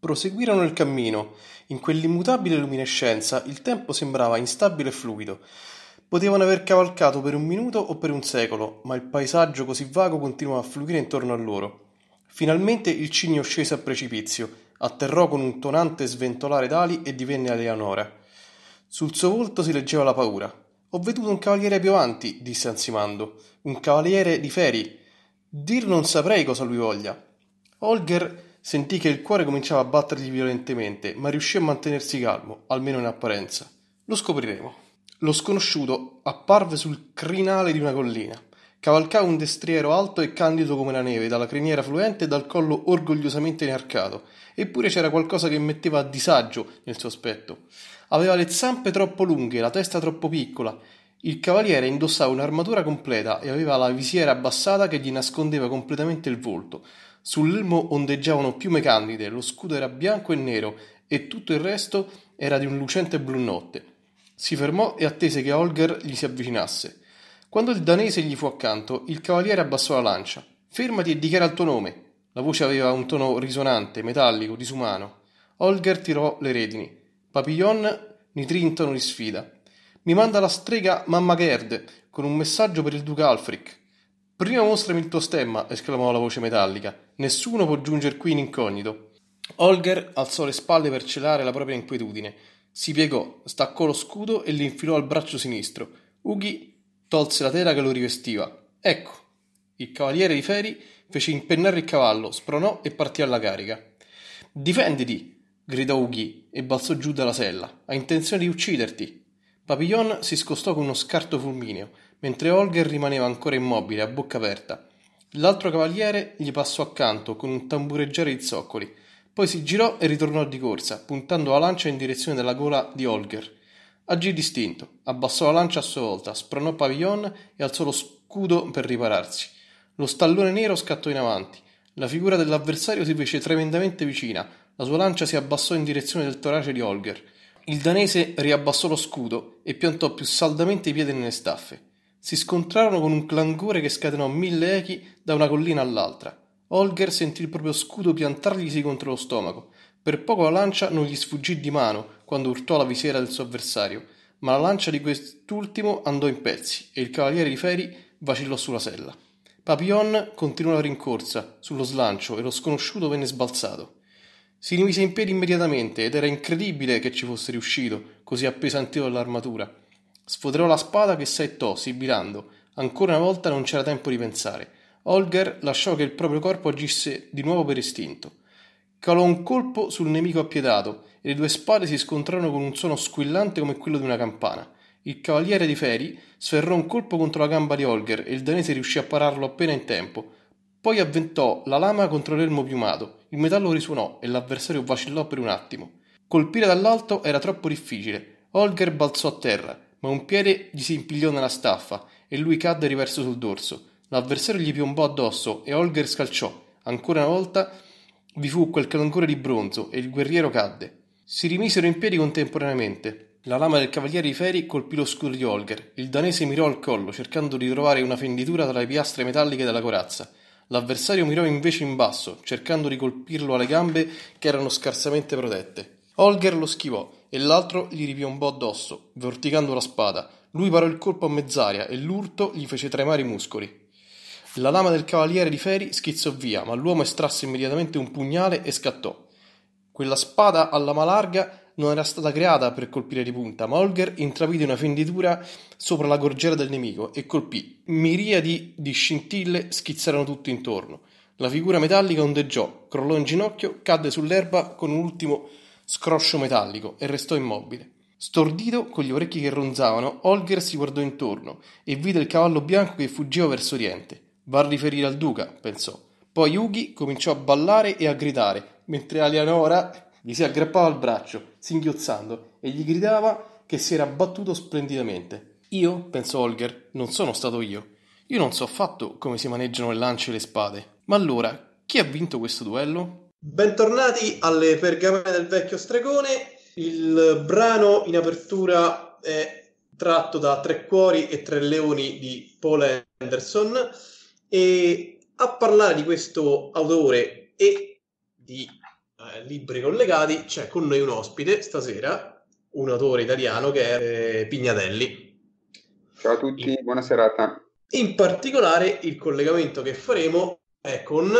Proseguirono il cammino. In quell'immutabile luminescenza il tempo sembrava instabile e fluido. Potevano aver cavalcato per un minuto o per un secolo, ma il paesaggio così vago continuava a fluire intorno a loro. Finalmente il cigno scese a precipizio, atterrò con un tonante sventolare d'ali e divenne Eleonora. Sul suo volto si leggeva la paura. Ho veduto un cavaliere più avanti, disse ansimando. Un cavaliere di Feri. Dir non saprei cosa lui voglia. Holger Sentì che il cuore cominciava a battergli violentemente, ma riuscì a mantenersi calmo, almeno in apparenza. Lo scopriremo. Lo sconosciuto apparve sul crinale di una collina. Cavalcava un destriero alto e candido come la neve, dalla criniera fluente e dal collo orgogliosamente inarcato. Eppure c'era qualcosa che metteva a disagio nel suo aspetto. Aveva le zampe troppo lunghe, la testa troppo piccola. Il cavaliere indossava un'armatura completa e aveva la visiera abbassata che gli nascondeva completamente il volto. Sull'elmo ondeggiavano piume candide, lo scudo era bianco e nero e tutto il resto era di un lucente blu notte. Si fermò e attese che Holger gli si avvicinasse. Quando il danese gli fu accanto, il cavaliere abbassò la lancia. Fermati e dichiara il tuo nome. La voce aveva un tono risonante, metallico, disumano. Holger tirò le redini. Papillon nitrì in tono di sfida. Mi manda la strega Mamma Gerd con un messaggio per il duca Alfric. Prima mostrami il tuo stemma, esclamò la voce metallica. Nessuno può giungere qui in incognito. Holger alzò le spalle per celare la propria inquietudine. Si piegò, staccò lo scudo e l'infilò al braccio sinistro. Ughi tolse la tela che lo rivestiva. Ecco. Il cavaliere di Feri fece impennare il cavallo, spronò e partì alla carica. Difenditi! gridò Ughi e balzò giù dalla sella. Ha intenzione di ucciderti. Papillon si scostò con uno scarto fulmineo mentre Holger rimaneva ancora immobile, a bocca aperta. L'altro cavaliere gli passò accanto con un tambureggiare di zoccoli, poi si girò e ritornò di corsa, puntando la lancia in direzione della gola di Holger. Agì distinto, abbassò la lancia a sua volta, spronò Pavillon e alzò lo scudo per ripararsi. Lo stallone nero scattò in avanti. La figura dell'avversario si fece tremendamente vicina, la sua lancia si abbassò in direzione del torace di Holger. Il danese riabbassò lo scudo e piantò più saldamente i piedi nelle staffe. Si scontrarono con un clangore che scatenò mille echi da una collina all'altra. Holger sentì il proprio scudo piantarglisi contro lo stomaco. Per poco la lancia non gli sfuggì di mano quando urtò la visiera del suo avversario, ma la lancia di quest'ultimo andò in pezzi e il cavaliere di Feri vacillò sulla sella. Papillon continuò la rincorsa sullo slancio e lo sconosciuto venne sbalzato. Si rimise in piedi immediatamente ed era incredibile che ci fosse riuscito, così appesantito dall'armatura. Sfoderò la spada che saettò, sibilando. Ancora una volta non c'era tempo di pensare. Holger lasciò che il proprio corpo agisse di nuovo per istinto. Calò un colpo sul nemico appietato e le due spade si scontrarono con un suono squillante come quello di una campana. Il cavaliere di Feri sferrò un colpo contro la gamba di Holger e il danese riuscì a pararlo appena in tempo. Poi avventò la lama contro l'elmo piumato. Il metallo risuonò e l'avversario vacillò per un attimo. Colpire dall'alto era troppo difficile. Holger balzò a terra ma un piede gli si impigliò nella staffa e lui cadde riverso sul dorso. L'avversario gli piombò addosso e Holger scalciò. Ancora una volta vi fu quel clangore di bronzo e il guerriero cadde. Si rimisero in piedi contemporaneamente. La lama del cavaliere di Feri colpì lo scudo di Holger. Il danese mirò al collo, cercando di trovare una fenditura tra le piastre metalliche della corazza. L'avversario mirò invece in basso, cercando di colpirlo alle gambe che erano scarsamente protette. Holger lo schivò e l'altro gli ripiombò addosso, vorticando la spada. Lui parò il colpo a mezz'aria e l'urto gli fece tremare i muscoli. La lama del cavaliere di Feri schizzò via, ma l'uomo estrasse immediatamente un pugnale e scattò. Quella spada a lama larga non era stata creata per colpire di punta, ma Holger intravide una fenditura sopra la gorgiera del nemico e colpì. Miriadi di scintille schizzarono tutto intorno. La figura metallica ondeggiò, crollò in ginocchio, cadde sull'erba con un ultimo scroscio metallico e restò immobile. Stordito, con gli orecchi che ronzavano, Holger si guardò intorno e vide il cavallo bianco che fuggiva verso oriente. Va a riferire al duca, pensò. Poi Yugi cominciò a ballare e a gridare, mentre Alianora gli si aggrappava al braccio, singhiozzando, e gli gridava che si era battuto splendidamente. Io, pensò Holger, non sono stato io. Io non so affatto come si maneggiano le lance e le spade. Ma allora, chi ha vinto questo duello? Bentornati alle pergamene del vecchio stregone. Il brano in apertura è tratto da Tre cuori e tre leoni di Paul Anderson e a parlare di questo autore e di eh, libri collegati, c'è con noi un ospite stasera, un autore italiano che è eh, Pignatelli. Ciao a tutti, in, buona serata. In particolare il collegamento che faremo è con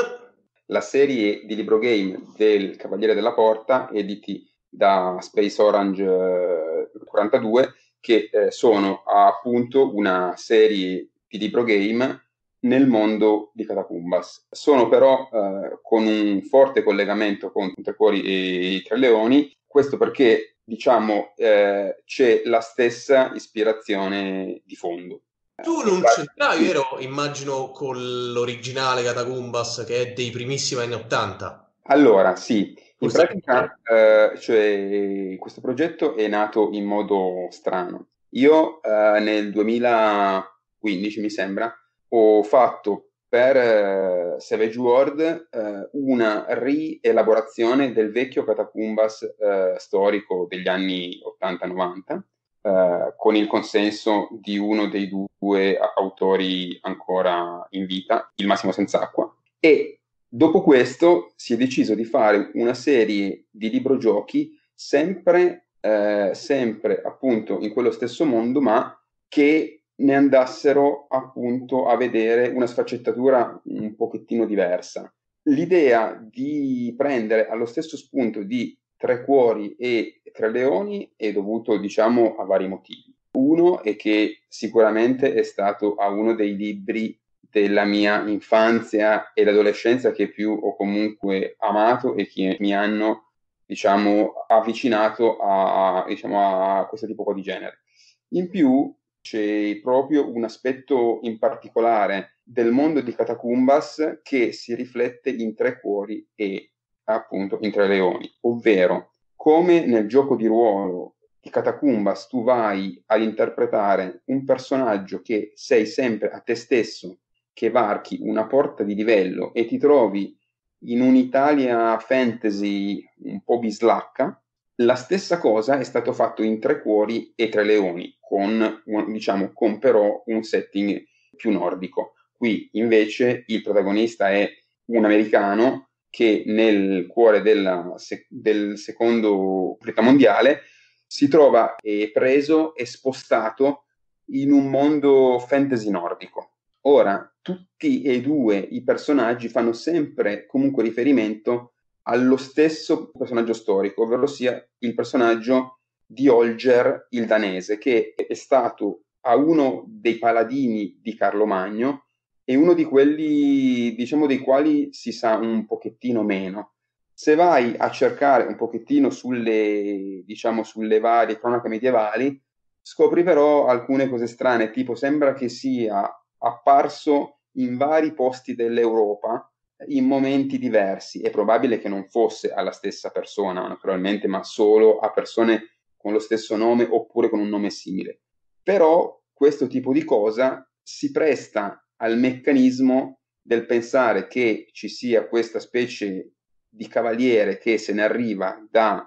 la serie di libro game del Cavaliere della Porta, editi da Space Orange 42, eh, che eh, sono appunto una serie di libro game nel mondo di Catacumbas. Sono però eh, con un forte collegamento con Cuori e i Tre Leoni, questo perché diciamo eh, c'è la stessa ispirazione di fondo. Tu non c'entrai, vero? Immagino con l'originale Catacumbas che è dei primissimi anni 80. Allora, sì, in pratica eh, cioè, questo progetto è nato in modo strano. Io eh, nel 2015, mi sembra, ho fatto per eh, Savage World eh, una rielaborazione del vecchio Catacumbas eh, storico degli anni 80-90 eh, con il consenso di uno dei due autori ancora in vita, il Massimo Senz'Acqua. E dopo questo si è deciso di fare una serie di librogiochi sempre, eh, sempre appunto in quello stesso mondo, ma che ne andassero appunto a vedere una sfaccettatura un pochettino diversa. L'idea di prendere allo stesso spunto di Tre Cuori e Tre Leoni è dovuto, diciamo, a vari motivi. Uno è che sicuramente è stato a uno dei libri della mia infanzia e adolescenza che più ho comunque amato e che mi hanno, diciamo, avvicinato a, diciamo, a questo tipo di genere. In più c'è proprio un aspetto in particolare del mondo di Catacumbas che si riflette in tre cuori e appunto in tre leoni, ovvero come nel gioco di ruolo di Catacumbas tu vai ad interpretare un personaggio che sei sempre a te stesso, che varchi una porta di livello e ti trovi in un'Italia fantasy un po' bislacca, la stessa cosa è stato fatto in Tre Cuori e Tre Leoni, con, diciamo, con però un setting più nordico. Qui invece il protagonista è un americano che nel cuore della, del secondo conflitto mondiale si trova preso e spostato in un mondo fantasy nordico. Ora, tutti e due i personaggi fanno sempre comunque riferimento allo stesso personaggio storico, ovvero sia il personaggio di Olger il danese, che è stato a uno dei paladini di Carlo Magno e uno di quelli, diciamo, dei quali si sa un pochettino meno. Se vai a cercare un pochettino sulle, diciamo, sulle varie cronache medievali, scopri però alcune cose strane, tipo sembra che sia apparso in vari posti dell'Europa, in momenti diversi. È probabile che non fosse alla stessa persona, naturalmente, ma solo a persone con lo stesso nome oppure con un nome simile. Però questo tipo di cosa si presta al meccanismo del pensare che ci sia questa specie di cavaliere che se ne arriva da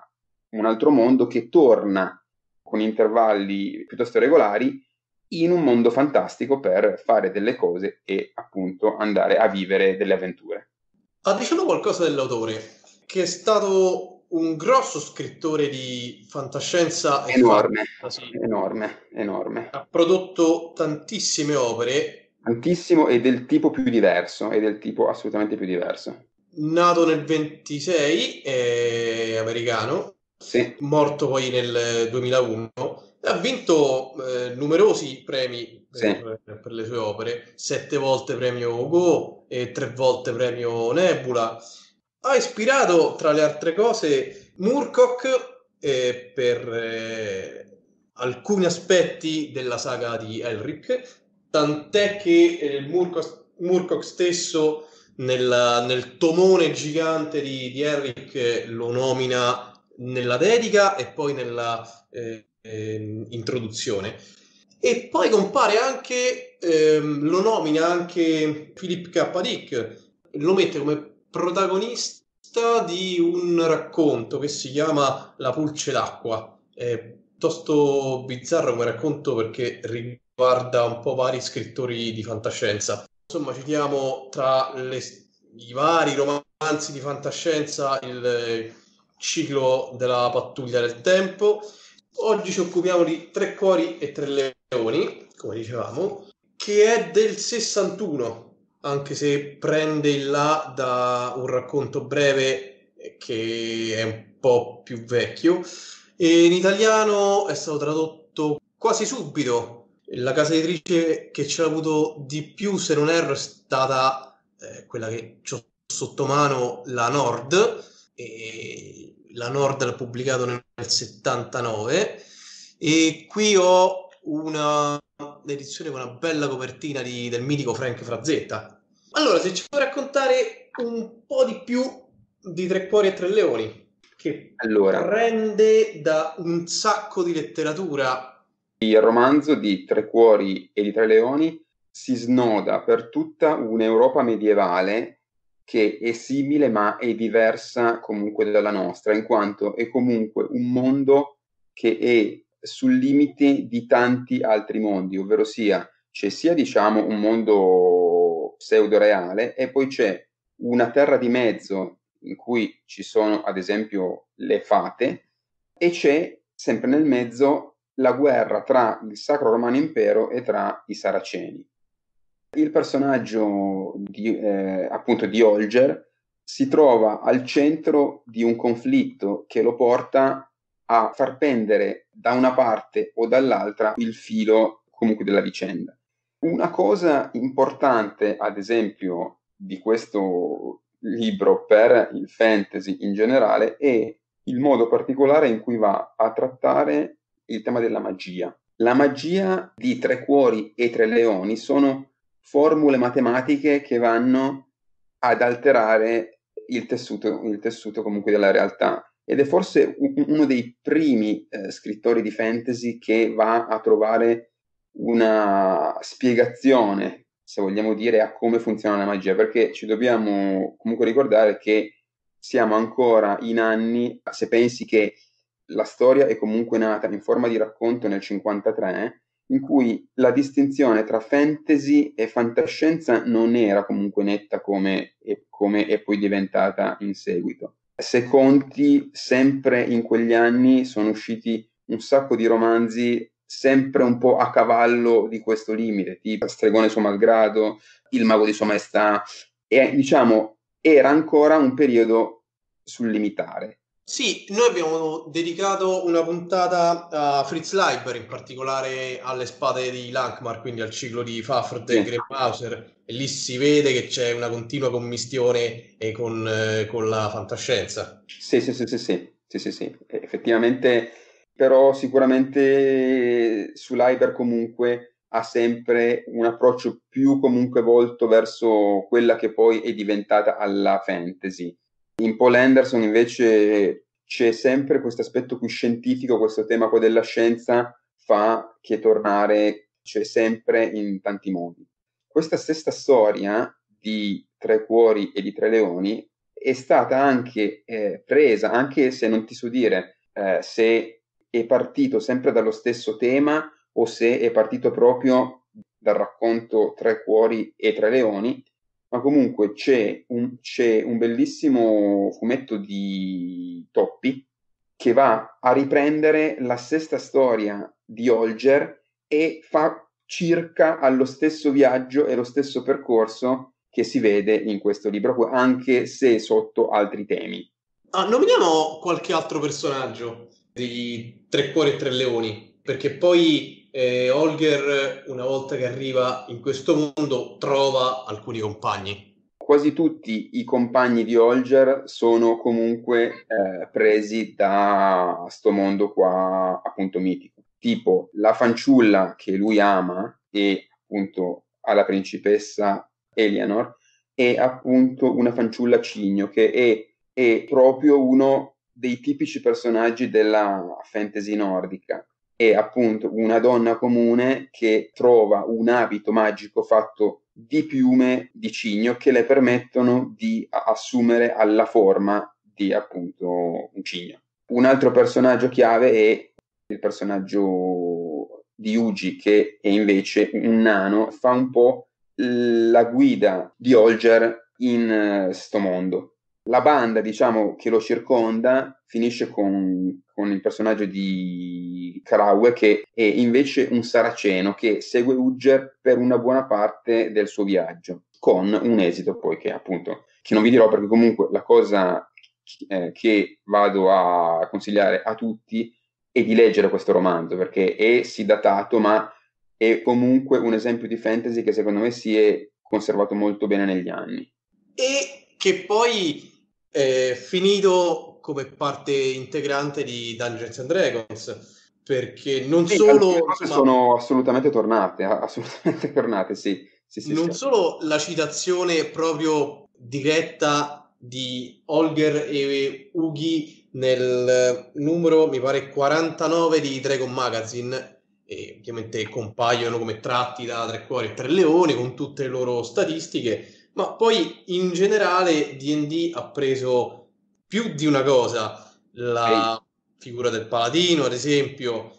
un altro mondo che torna con intervalli piuttosto regolari in un mondo fantastico per fare delle cose e appunto andare a vivere delle avventure. Ha diciamo qualcosa dell'autore, che è stato un grosso scrittore di fantascienza enorme, enorme, enorme. Ha prodotto tantissime opere. Tantissimo e del tipo più diverso, e del tipo assolutamente più diverso. Nato nel 26, è americano, sì. morto poi nel 2001 ha vinto eh, numerosi premi sì. per, per, le sue opere, sette volte premio Go e tre volte premio Nebula. Ha ispirato, tra le altre cose, Murcock eh, per eh, alcuni aspetti della saga di Elric, tant'è che eh, Murcock, Murcock stesso nel, nel, tomone gigante di, di Elric lo nomina nella dedica e poi nella eh, eh, introduzione. E poi compare anche, ehm, lo nomina anche Philip K. Dick, lo mette come protagonista di un racconto che si chiama La pulce d'acqua. È piuttosto bizzarro come racconto perché riguarda un po' vari scrittori di fantascienza. Insomma, citiamo tra le, i vari romanzi di fantascienza, il ciclo della pattuglia del tempo. Oggi ci occupiamo di Tre cuori e tre leoni, come dicevamo, che è del 61, anche se prende il là da un racconto breve che è un po' più vecchio. E in italiano è stato tradotto quasi subito. La casa editrice che ci ha avuto di più, se non erro, è stata eh, quella che ho sotto mano, la Nord. E la Nord l'ha pubblicato nel 79 e qui ho una edizione con una bella copertina di, del mitico Frank Frazzetta. Allora, se ci puoi raccontare un po' di più di Tre Cuori e Tre Leoni, che allora, prende da un sacco di letteratura. Il romanzo di Tre Cuori e di Tre Leoni si snoda per tutta un'Europa medievale che è simile ma è diversa comunque dalla nostra, in quanto è comunque un mondo che è sul limite di tanti altri mondi, ovvero sia c'è sia diciamo un mondo pseudo-reale e poi c'è una terra di mezzo in cui ci sono ad esempio le fate e c'è sempre nel mezzo la guerra tra il Sacro Romano Impero e tra i Saraceni. Il personaggio di, eh, appunto di Olger si trova al centro di un conflitto che lo porta a far pendere da una parte o dall'altra il filo comunque della vicenda. Una cosa importante, ad esempio, di questo libro per il fantasy in generale è il modo particolare in cui va a trattare il tema della magia. La magia di Tre Cuori e Tre Leoni sono formule matematiche che vanno ad alterare il tessuto, il tessuto comunque della realtà. Ed è forse uno dei primi eh, scrittori di fantasy che va a trovare una spiegazione, se vogliamo dire, a come funziona la magia, perché ci dobbiamo comunque ricordare che siamo ancora in anni, se pensi che la storia è comunque nata in forma di racconto nel 53, in cui la distinzione tra fantasy e fantascienza non era comunque netta come, come è poi diventata in seguito. Se conti, sempre in quegli anni sono usciti un sacco di romanzi sempre un po' a cavallo di questo limite, tipo Stregone suo malgrado, Il mago di sua maestà, e diciamo era ancora un periodo sul limitare. Sì, noi abbiamo dedicato una puntata a Fritz Leiber, in particolare alle spade di Lankmar, quindi al ciclo di Fafhrd e Grimhauser, e lì si vede che c'è una continua commistione con, eh, con la fantascienza. Sì, sì, sì, sì, sì, sì, sì, sì. effettivamente, però sicuramente su Leiber comunque ha sempre un approccio più comunque volto verso quella che poi è diventata alla fantasy in Paul Anderson invece c'è sempre questo aspetto qui scientifico, questo tema qua della scienza fa che tornare c'è sempre in tanti modi. Questa stessa storia di Tre Cuori e di Tre Leoni è stata anche eh, presa, anche se non ti so dire eh, se è partito sempre dallo stesso tema o se è partito proprio dal racconto Tre Cuori e Tre Leoni, ma comunque c'è un, c'è un bellissimo fumetto di Toppi che va a riprendere la stessa storia di Olger e fa circa allo stesso viaggio e lo stesso percorso che si vede in questo libro, anche se sotto altri temi. Ah, nominiamo qualche altro personaggio di Tre Cuori e Tre Leoni, perché poi eh, Holger, una volta che arriva in questo mondo, trova alcuni compagni. Quasi tutti i compagni di Holger sono comunque eh, presi da sto mondo qua appunto mitico. Tipo la fanciulla che lui ama e appunto alla principessa Eleanor è appunto una fanciulla cigno che è, è proprio uno dei tipici personaggi della fantasy nordica è appunto una donna comune che trova un abito magico fatto di piume di cigno che le permettono di assumere alla forma di appunto un cigno. Un altro personaggio chiave è il personaggio di Ugi che è invece un nano, fa un po' la guida di Olger in uh, sto mondo. la banda, diciamo, che lo circonda finisce con, con il personaggio di Karaue che è invece un saraceno che segue Ugger per una buona parte del suo viaggio, con un esito poi che appunto, che non vi dirò perché comunque la cosa eh, che vado a consigliare a tutti è di leggere questo romanzo perché è sì datato ma è comunque un esempio di fantasy che secondo me si è conservato molto bene negli anni. E che poi è finito come parte integrante di Dungeons and Dragons perché non sì, solo insomma, sono assolutamente tornate assolutamente tornate sì, sì, sì non solo la citazione proprio diretta di Holger e Ughi nel numero mi pare 49 di Dragon Magazine e ovviamente compaiono come tratti da tre cuori e tre leoni con tutte le loro statistiche ma poi in generale D&D ha preso più di una cosa, la Ehi. figura del paladino ad esempio,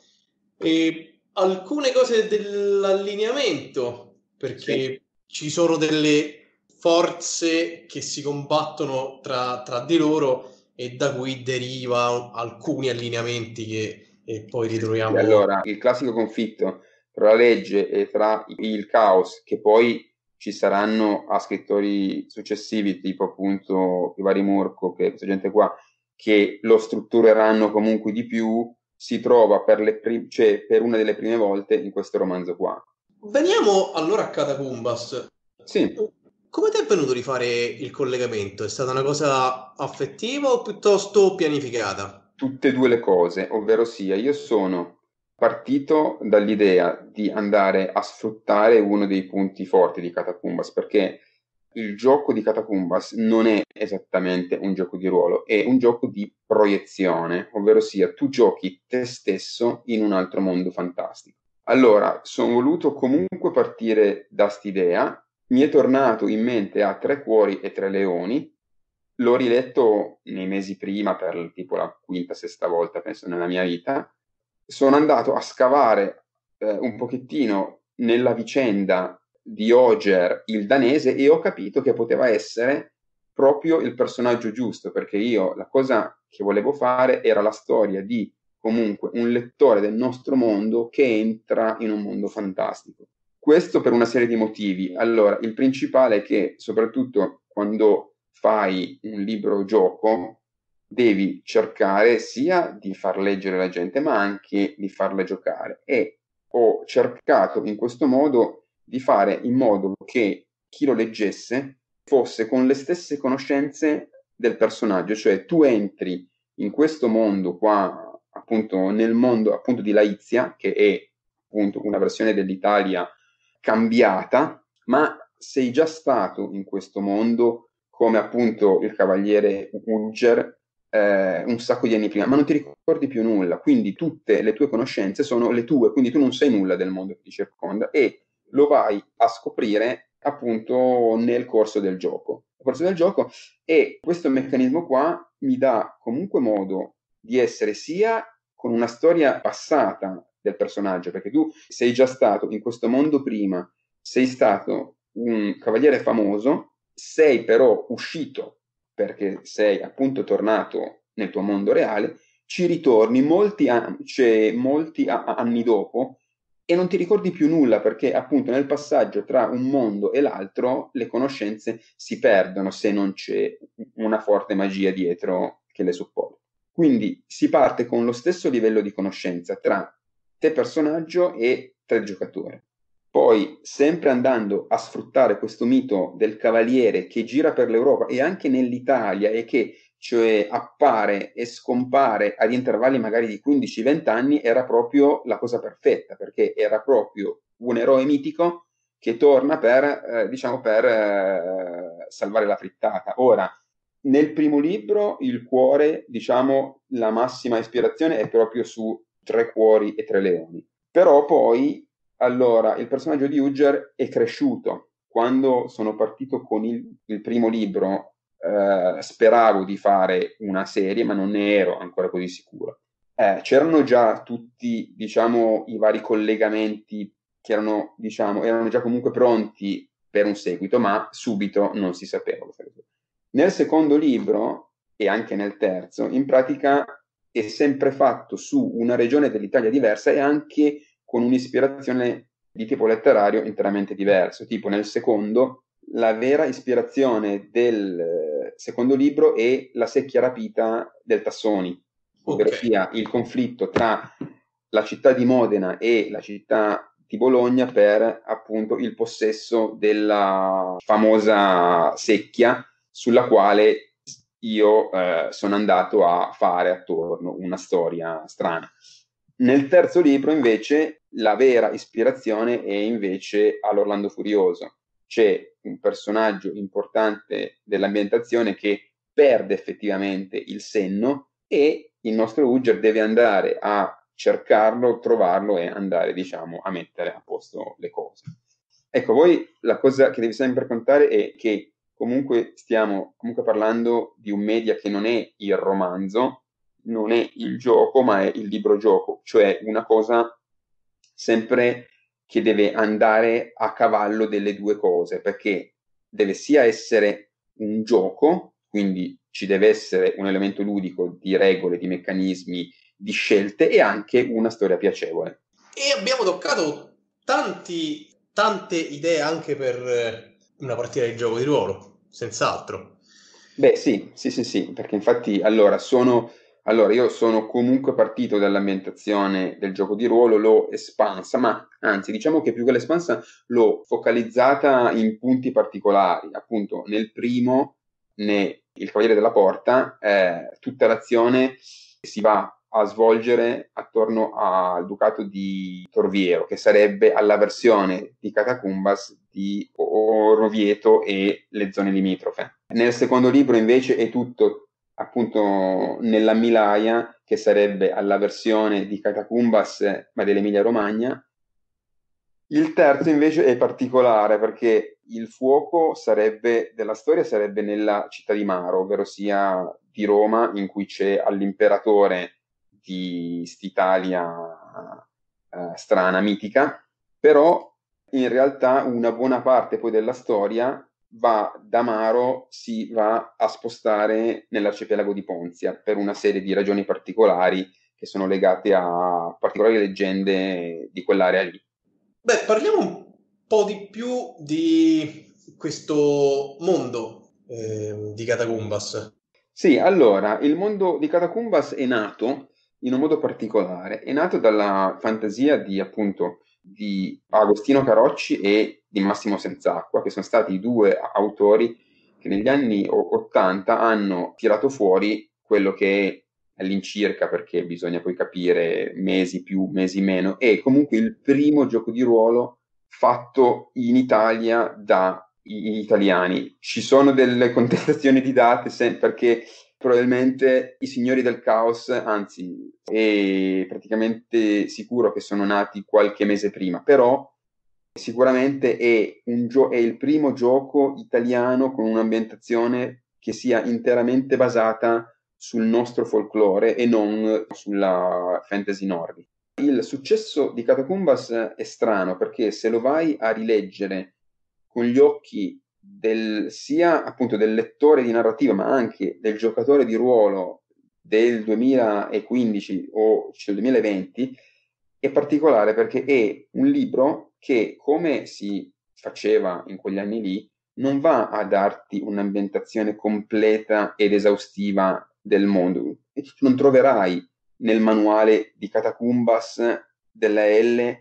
e alcune cose dell'allineamento, perché sì. ci sono delle forze che si combattono tra, tra di loro e da cui deriva alcuni allineamenti che e poi ritroviamo. Allora, il classico conflitto tra la legge e tra il caos, che poi ci saranno a scrittori successivi, tipo appunto i vari Murco, che questa gente qua, che lo struttureranno comunque di più, si trova per, prim- cioè, per una delle prime volte in questo romanzo qua. Veniamo allora a Catacumbas. Sì. Come ti è venuto di fare il collegamento? È stata una cosa affettiva o piuttosto pianificata? Tutte e due le cose, ovvero sia, io sono partito dall'idea di andare a sfruttare uno dei punti forti di Catacumbas, perché il gioco di Catacumbas non è esattamente un gioco di ruolo, è un gioco di proiezione, ovvero sia tu giochi te stesso in un altro mondo fantastico. Allora, sono voluto comunque partire da quest'idea, mi è tornato in mente a Tre Cuori e Tre Leoni, l'ho riletto nei mesi prima per tipo la quinta, sesta volta, penso, nella mia vita, sono andato a scavare eh, un pochettino nella vicenda di Oger, il danese, e ho capito che poteva essere proprio il personaggio giusto, perché io la cosa che volevo fare era la storia di comunque un lettore del nostro mondo che entra in un mondo fantastico. Questo per una serie di motivi. Allora, il principale è che soprattutto quando fai un libro gioco, devi cercare sia di far leggere la gente, ma anche di farla giocare. E ho cercato in questo modo di fare in modo che chi lo leggesse fosse con le stesse conoscenze del personaggio, cioè tu entri in questo mondo qua, appunto nel mondo appunto di Laizia, che è appunto una versione dell'Italia cambiata, ma sei già stato in questo mondo come appunto il cavaliere Ulger eh, un sacco di anni prima, ma non ti ricordi più nulla, quindi tutte le tue conoscenze sono le tue, quindi tu non sai nulla del mondo che ti circonda e lo vai a scoprire appunto nel corso del gioco. Nel corso del gioco e questo meccanismo qua mi dà comunque modo di essere sia con una storia passata del personaggio, perché tu sei già stato in questo mondo prima, sei stato un cavaliere famoso, sei però uscito perché sei appunto tornato nel tuo mondo reale, ci ritorni molti, an- cioè, molti a- anni dopo e non ti ricordi più nulla perché appunto nel passaggio tra un mondo e l'altro le conoscenze si perdono se non c'è una forte magia dietro che le supporta. Quindi si parte con lo stesso livello di conoscenza tra te personaggio e te giocatore. Poi, sempre andando a sfruttare questo mito del cavaliere che gira per l'Europa e anche nell'Italia e che cioè appare e scompare ad intervalli magari di 15-20 anni, era proprio la cosa perfetta, perché era proprio un eroe mitico che torna per, eh, diciamo, per eh, salvare la frittata. Ora, nel primo libro il cuore, diciamo, la massima ispirazione è proprio su tre cuori e tre leoni. Però poi allora, il personaggio di Ugger è cresciuto. Quando sono partito con il, il primo libro, eh, speravo di fare una serie, ma non ne ero ancora così sicuro. Eh, c'erano già tutti, diciamo, i vari collegamenti che erano, diciamo, erano già comunque pronti per un seguito, ma subito non si sapeva Nel secondo libro, e anche nel terzo, in pratica è sempre fatto su una regione dell'Italia diversa e anche con un'ispirazione di tipo letterario interamente diverso. Tipo nel secondo, la vera ispirazione del eh, secondo libro è la secchia rapita del Tassoni, ovvero okay. sia il conflitto tra la città di Modena e la città di Bologna per appunto il possesso della famosa secchia sulla quale io eh, sono andato a fare attorno una storia strana. Nel terzo libro invece la vera ispirazione è invece all'Orlando Furioso. C'è un personaggio importante dell'ambientazione che perde effettivamente il senno e il nostro Ugger deve andare a cercarlo, trovarlo e andare, diciamo, a mettere a posto le cose. Ecco, voi la cosa che devi sempre contare è che comunque stiamo comunque parlando di un media che non è il romanzo, non è il gioco, ma è il libro gioco, cioè una cosa sempre che deve andare a cavallo delle due cose, perché deve sia essere un gioco, quindi ci deve essere un elemento ludico di regole, di meccanismi, di scelte e anche una storia piacevole. E abbiamo toccato tanti, tante idee anche per eh, una partita di gioco di ruolo, senz'altro. Beh, sì, sì, sì, sì, perché infatti allora sono. Allora, io sono comunque partito dall'ambientazione del gioco di ruolo, l'ho espansa, ma anzi, diciamo che più che l'espansa l'ho focalizzata in punti particolari. Appunto, nel primo, né il Cavaliere della Porta, eh, tutta l'azione si va a svolgere attorno al ducato di Torviero, che sarebbe alla versione di Catacumbas di Orvieto e le zone limitrofe. Nel secondo libro invece è tutto appunto nella Milaia, che sarebbe alla versione di Catacumbas ma dell'Emilia Romagna. Il terzo invece è particolare perché il fuoco sarebbe, della storia sarebbe nella città di Maro, ovvero sia di Roma, in cui c'è all'imperatore di quest'Italia eh, strana, mitica, però in realtà una buona parte poi della storia va da Maro, si va a spostare nell'arcipelago di Ponzia per una serie di ragioni particolari che sono legate a particolari leggende di quell'area lì. Beh, parliamo un po' di più di questo mondo eh, di Catacumbas. Sì, allora, il mondo di Catacumbas è nato in un modo particolare. È nato dalla fantasia di appunto di Agostino Carocci e di Massimo Senzacqua, che sono stati due autori che negli anni 80 hanno tirato fuori quello che è all'incirca, perché bisogna poi capire mesi più, mesi meno, è comunque il primo gioco di ruolo fatto in Italia da italiani. Ci sono delle contestazioni di date perché probabilmente i signori del caos, anzi, è praticamente sicuro che sono nati qualche mese prima, però sicuramente è, gio- è il primo gioco italiano con un'ambientazione che sia interamente basata sul nostro folklore e non sulla fantasy nordica. Il successo di Catacumbas è strano perché se lo vai a rileggere con gli occhi del, sia appunto del lettore di narrativa, ma anche del giocatore di ruolo del 2015 o del 2020, è particolare perché è un libro che, come si faceva in quegli anni lì, non va a darti un'ambientazione completa ed esaustiva del mondo. Non troverai nel manuale di Catacumbas della L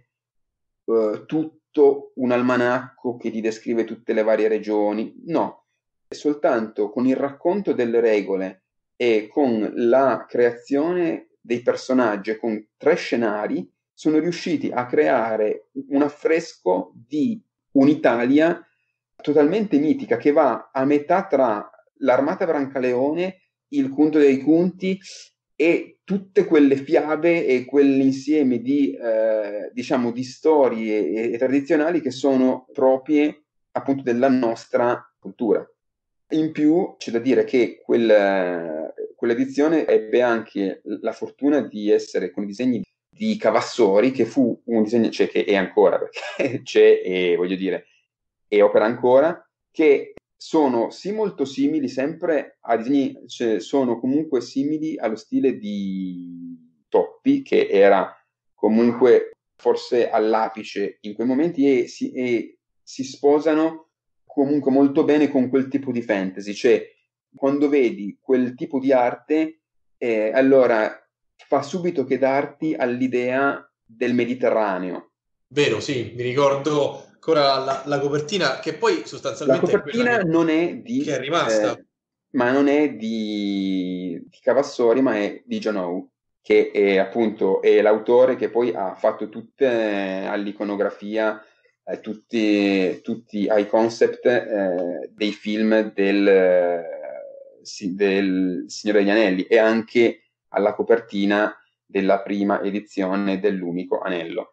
uh, tutto tutto un almanacco che ti descrive tutte le varie regioni, no, è soltanto con il racconto delle regole e con la creazione dei personaggi, con tre scenari, sono riusciti a creare un affresco di un'Italia totalmente mitica che va a metà tra l'armata Brancaleone, il Cunto dei Cunti e tutte quelle fiabe e quell'insieme di, eh, diciamo, di storie e, e, tradizionali che sono proprie appunto della nostra cultura. In più c'è da dire che quel, quell'edizione ebbe anche la fortuna di essere con i disegni di Cavassori, che fu un disegno, cioè che è ancora, perché c'è e voglio dire, e opera ancora, che sono sì molto simili sempre a disegni, cioè sono comunque simili allo stile di Toppi, che era comunque forse all'apice in quei momenti e si, e si sposano comunque molto bene con quel tipo di fantasy, cioè quando vedi quel tipo di arte, eh, allora fa subito che darti all'idea del Mediterraneo. Vero, sì, mi ricordo ancora la, la copertina che poi sostanzialmente... La copertina è non è di... Che è rimasta. Eh, ma non è di, di Cavassori, ma è di John O, che è appunto è l'autore che poi ha fatto tutte eh, all'iconografia eh, tutti, tutti ai concept eh, dei film del, eh, del Signore degli Anelli e anche alla copertina della prima edizione dell'Unico Anello.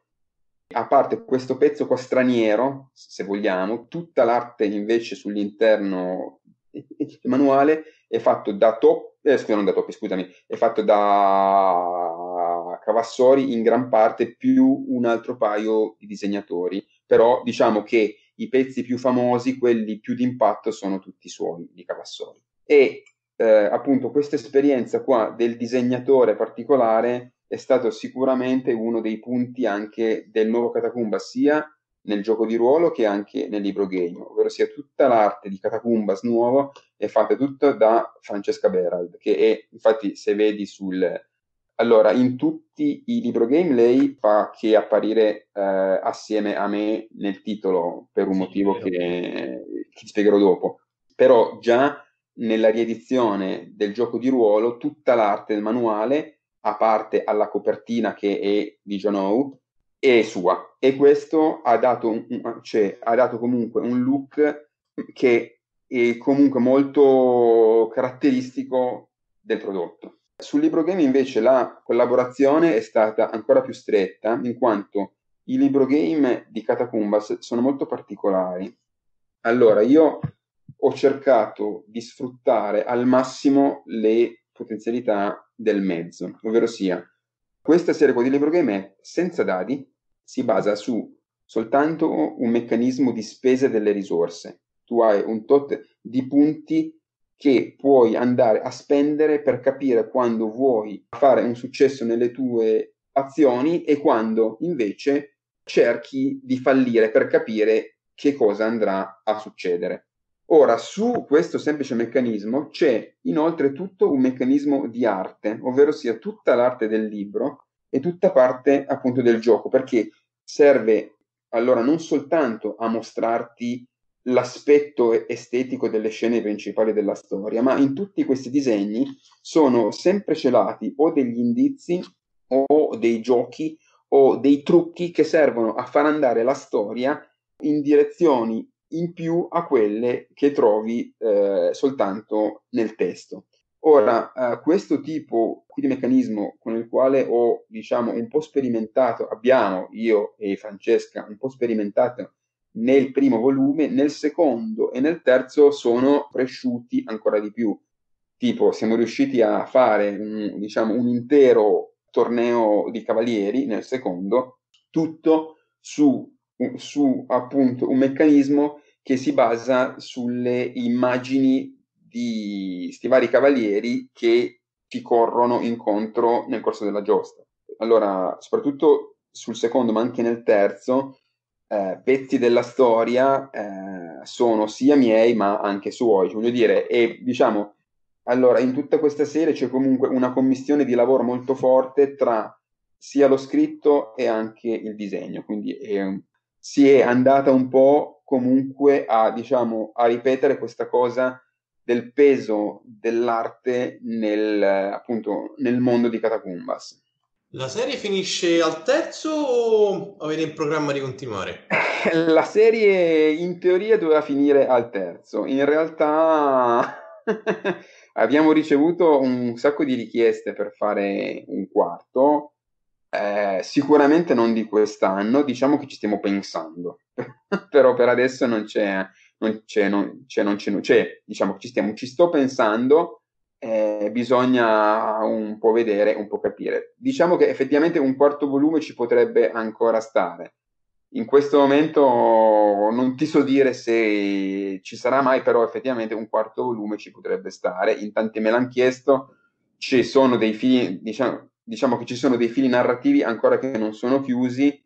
A parte questo pezzo qua straniero, se vogliamo, tutta l'arte invece sull'interno manuale è fatto da top, eh, scusa, non da Toppi, scusami, è fatto da Cavassori in gran parte più un altro paio di disegnatori però diciamo che i pezzi più famosi, quelli più d'impatto, sono tutti suoi di Cavassori. E eh, appunto questa esperienza qua del disegnatore particolare è stato sicuramente uno dei punti anche del nuovo Catacumba, sia nel gioco di ruolo che anche nel libro game, ovvero sia tutta l'arte di Catacumbas nuovo è fatta tutta da Francesca Berald, che è, infatti se vedi sul, allora, in tutti i libro game lei fa che apparire eh, assieme a me nel titolo per un sì, motivo che, che, ti spiegherò dopo. Però già nella riedizione del gioco di ruolo tutta l'arte del manuale, a parte alla copertina che è di John O, è sua. E questo ha dato, un, cioè, ha dato comunque un look che è comunque molto caratteristico del prodotto. Sul libro game invece la collaborazione è stata ancora più stretta in quanto i libro game di Catacumbas sono molto particolari. Allora, io ho cercato di sfruttare al massimo le potenzialità del mezzo, ovvero sia questa serie di libro game è senza dadi, si basa su soltanto un meccanismo di spese delle risorse. Tu hai un tot di punti che puoi andare a spendere per capire quando vuoi fare un successo nelle tue azioni e quando invece cerchi di fallire per capire che cosa andrà a succedere. Ora, su questo semplice meccanismo c'è inoltre tutto un meccanismo di arte, ovvero sia tutta l'arte del libro e tutta parte appunto del gioco, perché serve allora non soltanto a mostrarti l'aspetto estetico delle scene principali della storia, ma in tutti questi disegni sono sempre celati o degli indizi o dei giochi o dei trucchi che servono a far andare la storia in direzioni in più a quelle che trovi eh, soltanto nel testo. Ora, eh, questo tipo di meccanismo con il quale ho, diciamo, un po' sperimentato, abbiamo io e Francesca un po' sperimentato nel primo volume, nel secondo e nel terzo sono cresciuti ancora di più. Tipo, siamo riusciti a fare un, diciamo, un intero torneo di cavalieri nel secondo, tutto su, su appunto un meccanismo che si basa sulle immagini di questi vari cavalieri che ti corrono incontro nel corso della giostra. Allora, soprattutto sul secondo, ma anche nel terzo, eh, pezzi della storia eh, sono sia miei ma anche suoi, voglio dire, e diciamo, allora in tutta questa serie c'è comunque una commissione di lavoro molto forte tra sia lo scritto e anche il disegno, quindi eh, si è andata un po' comunque a, diciamo, a ripetere questa cosa del peso dell'arte nel, appunto, nel mondo di Catacumbas. La serie finisce al terzo o avete in programma di continuare? La serie in teoria doveva finire al terzo, in realtà abbiamo ricevuto un sacco di richieste per fare un quarto, eh, sicuramente non di quest'anno, diciamo che ci stiamo pensando, però per adesso non c'è, non c'è, non c'è, non c'è, c'è diciamo che ci stiamo, ci sto pensando eh, bisogna un po' vedere, un po' capire. Diciamo che effettivamente un quarto volume ci potrebbe ancora stare, in questo momento non ti so dire se ci sarà mai, però effettivamente un quarto volume ci potrebbe stare. In tanti me l'hanno chiesto, ci sono dei fili, diciamo, diciamo che ci sono dei fili narrativi ancora che non sono chiusi.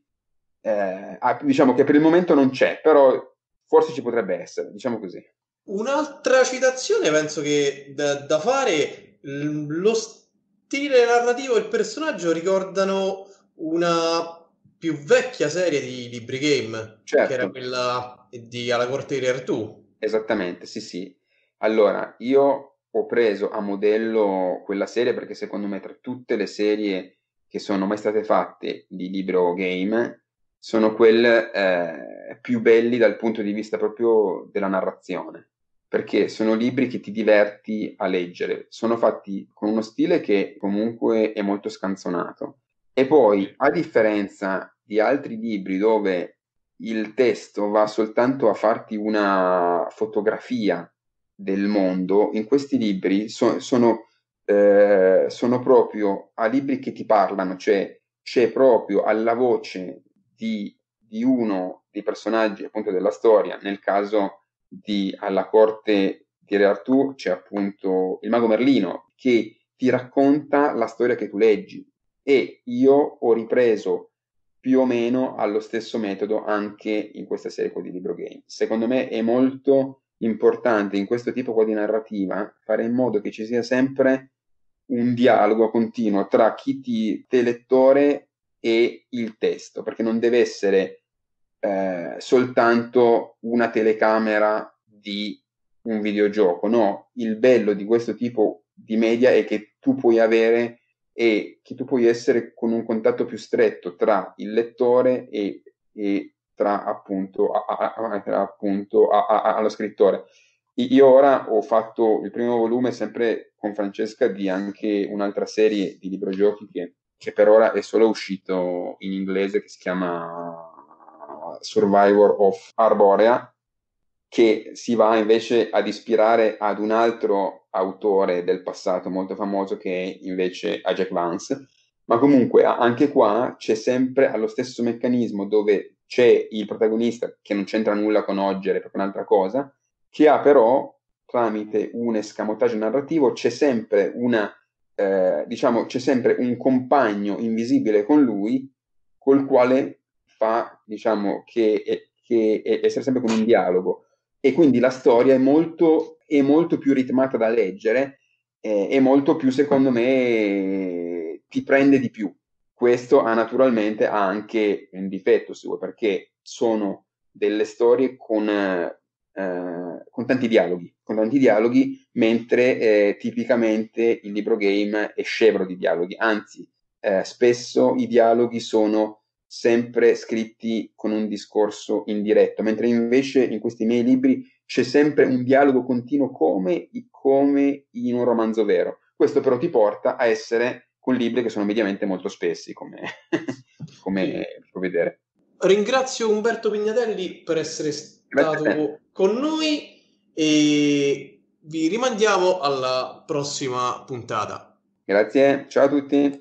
Eh, diciamo che per il momento non c'è, però forse ci potrebbe essere, diciamo così. Un'altra citazione penso che da, da fare, lo stile narrativo e il personaggio ricordano una più vecchia serie di libri game, certo. che era quella di Alla corte di Artù. Esattamente, sì sì. Allora, io ho preso a modello quella serie perché secondo me tra tutte le serie che sono mai state fatte di libro game sono quelle eh, più belli dal punto di vista proprio della narrazione perché sono libri che ti diverti a leggere, sono fatti con uno stile che comunque è molto scanzonato. E poi, a differenza di altri libri dove il testo va soltanto a farti una fotografia del mondo, in questi libri so, sono, eh, sono proprio a libri che ti parlano, cioè c'è proprio alla voce di, di uno dei personaggi appunto della storia, nel caso di alla corte di Re Artù c'è appunto il mago Merlino che ti racconta la storia che tu leggi e io ho ripreso più o meno allo stesso metodo anche in questa serie di libro game. Secondo me è molto importante in questo tipo di narrativa fare in modo che ci sia sempre un dialogo continuo tra chi ti, te lettore e il testo, perché non deve essere eh, soltanto una telecamera di un videogioco. No, il bello di questo tipo di media è che tu puoi avere e che tu puoi essere con un contatto più stretto tra il lettore e, e tra appunto, a, a, appunto a, allo scrittore. Io ora ho fatto il primo volume sempre con Francesca di anche un'altra serie di librogiochi che, che per ora è solo uscito in inglese che si chiama Survivor of Arborea, che si va invece ad ispirare ad un altro autore del passato molto famoso che è invece a Jack Vance. Ma comunque anche qua c'è sempre allo stesso meccanismo dove c'è il protagonista che non c'entra nulla con Ogger, è proprio un'altra cosa, che ha però tramite un escamotaggio narrativo c'è sempre una eh, diciamo c'è sempre un compagno invisibile con lui col quale fa, diciamo, che, che essere sempre con un dialogo. E quindi la storia è molto, è molto più ritmata da leggere eh, molto più, secondo me, ti prende di più. Questo ha naturalmente anche un difetto suo, perché sono delle storie con, eh, con tanti dialoghi, con tanti dialoghi, mentre eh, tipicamente il libro game è scevro di dialoghi, anzi, eh, spesso i dialoghi sono sempre scritti con un discorso indiretto, mentre invece in questi miei libri c'è sempre un dialogo continuo come, come in un romanzo vero. Questo però ti porta a essere con libri che sono mediamente molto spessi, come, come puoi vedere. Ringrazio Umberto Pignatelli per essere stato con noi e vi rimandiamo alla prossima puntata. Grazie, ciao a tutti.